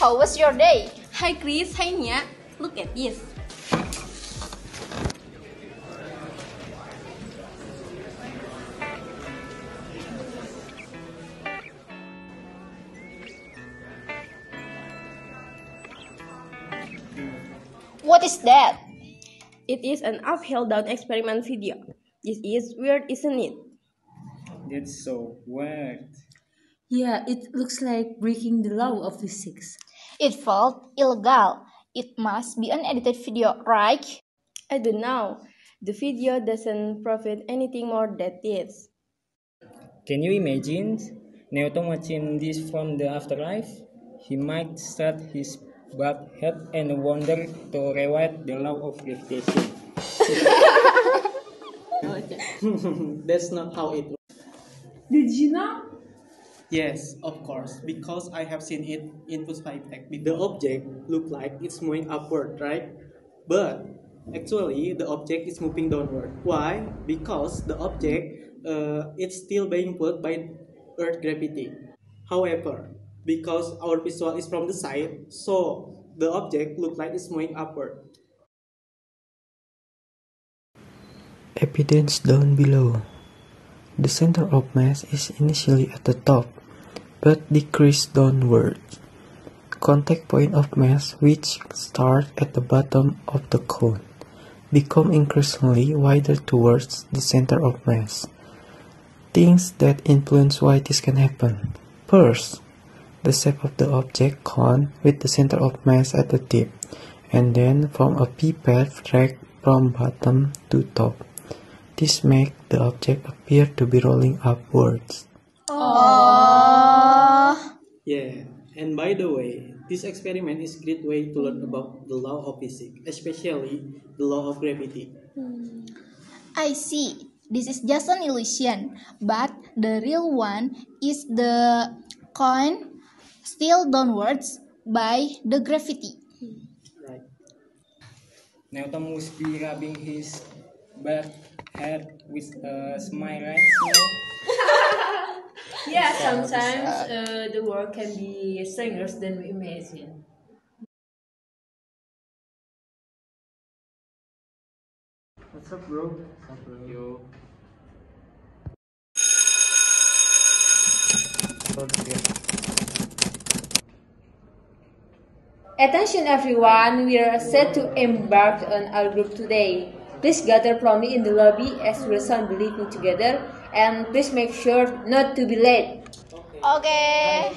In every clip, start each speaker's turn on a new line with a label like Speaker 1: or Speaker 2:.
Speaker 1: Ade, how was your day?
Speaker 2: Hi Chris, hi Nia. Look at this.
Speaker 1: What is that?
Speaker 2: It is an uphill down experiment video. This is weird, isn't it?
Speaker 3: That's so weird.
Speaker 4: Yeah, it looks like breaking the law of physics.
Speaker 1: It felt illegal. It must be an edited video, right?
Speaker 2: I don't know. The video doesn't profit anything more than this.
Speaker 3: Can you imagine? Newton watching this from the afterlife? He might start his bald head and wonder to rewrite the law of gravitation.
Speaker 5: That's not how it works.
Speaker 4: Did you know?
Speaker 5: Yes, of course, because I have seen it in Puspa Iptek. The object look like it's moving upward, right? But actually, the object is moving downward. Why? Because the object uh, it's still being pulled by Earth gravity. However, because our visual is from the side, so the object look like it's moving upward.
Speaker 6: Evidence down below. The center of mass is initially at the top, but decreases downward. Contact point of mass, which start at the bottom of the cone, become increasingly wider towards the center of mass. Things that influence why this can happen. First, the shape of the object cone with the center of mass at the tip, and then from a pipette track from bottom to top. This makes the object appear to be rolling upwards.
Speaker 1: Oh.
Speaker 5: Yeah, and by the way, this experiment is great way to learn about the law of physics, especially the law of gravity.
Speaker 1: I see. This is just an illusion, but the real one is the coin still downwards by the gravity.
Speaker 5: Right.
Speaker 3: Newton must be rubbing his bald head with a smile right now.
Speaker 4: Yeah, sometimes uh, the world can be stranger than we imagine.
Speaker 3: What's up, bro? What's up, bro? Yo.
Speaker 4: Attention everyone, we are set to embark on our group today. Please gather promptly in the lobby as we recite the litany together and please make sure not to be late.
Speaker 1: Okay.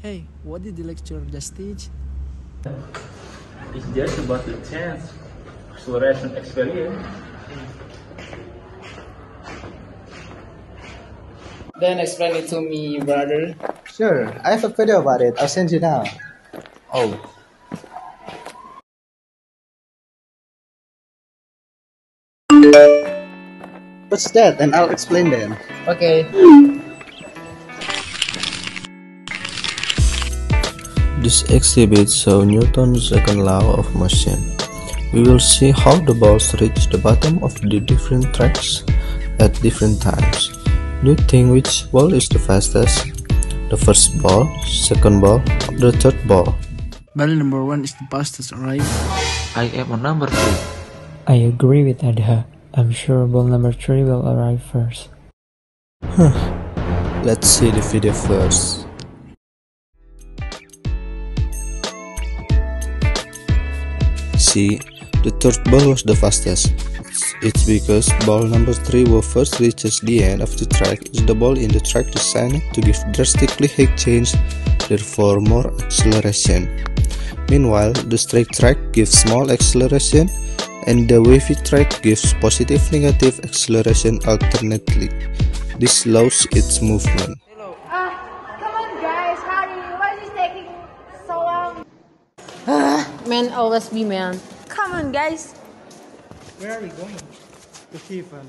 Speaker 7: Hey, what did the lecturer just teach?
Speaker 8: It's just about the chance acceleration experience.
Speaker 3: Then explain it to me, brother.
Speaker 9: Sure, I have a video about it. I'll send you now.
Speaker 3: Oh.
Speaker 9: What's that? And I'll explain then.
Speaker 3: Okay.
Speaker 6: This exhibit shows uh, Newton's second law of motion. We will see how the balls reach the bottom of the different tracks at different times. Do you think which ball is the fastest? The first ball, second ball, or the third ball?
Speaker 7: Ball number one is the fastest, alright?
Speaker 8: I am on number three.
Speaker 10: I agree with Adha. I'm sure ball number 3 will arrive first.
Speaker 6: Let's see the video first. See, the third ball was the fastest. It's, because ball number 3 will first reaches the end of the track is the ball in the track designed to give drastically height change, therefore more acceleration. Meanwhile, the straight track gives small acceleration and the wavy track gives positive negative acceleration alternately. This slows its movement.
Speaker 1: Ah, come on guys, hurry. Why is this taking so long?
Speaker 4: Man always be man. Come on guys.
Speaker 7: Where are we going? To Kivan.